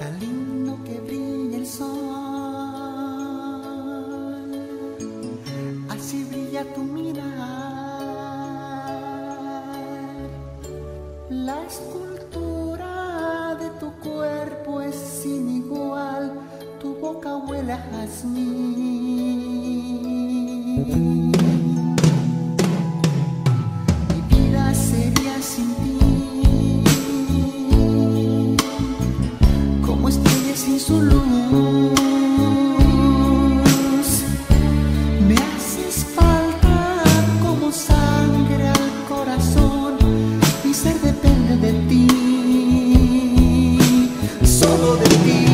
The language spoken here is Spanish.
imagino que brilla el sol. Así brilla tu mirar. La escultura de tu cuerpo es sin igual. Tu boca huele a jazmín. the people.